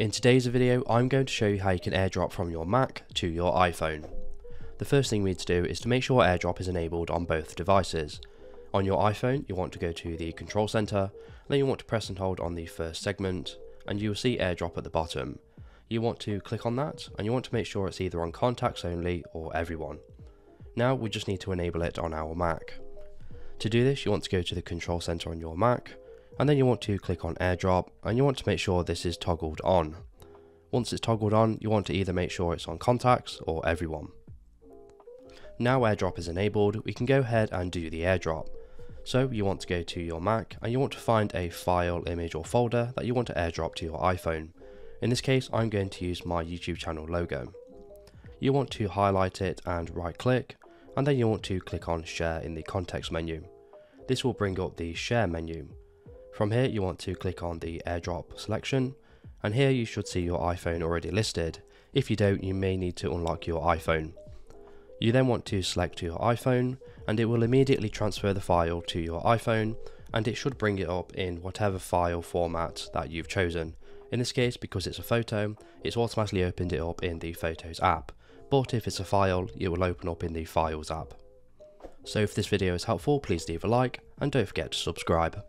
In today's video, I'm going to show you how you can airdrop from your Mac to your iPhone. The first thing we need to do is to make sure airdrop is enabled on both devices. On your iPhone, you want to go to the control center, then you want to press and hold on the first segment, and you will see airdrop at the bottom. You want to click on that, and you want to make sure it's either on contacts only or everyone. Now we just need to enable it on our Mac. To do this, you want to go to the control center on your Mac, and then you want to click on airdrop and you want to make sure this is toggled on. Once it's toggled on, you want to either make sure it's on contacts or everyone. Now airdrop is enabled, we can go ahead and do the airdrop. So you want to go to your Mac and you want to find a file, image or folder that you want to airdrop to your iPhone. In this case, I'm going to use my YouTube channel logo. You want to highlight it and right click, and then you want to click on share in the context menu. This will bring up the share menu. From here you want to click on the airdrop selection and here you should see your iPhone already listed. If you don't you may need to unlock your iPhone. You then want to select your iPhone and it will immediately transfer the file to your iPhone and it should bring it up in whatever file format that you've chosen. In this case because it's a photo it's automatically opened it up in the Photos app but if it's a file it will open up in the Files app. So if this video is helpful please leave a like and don't forget to subscribe.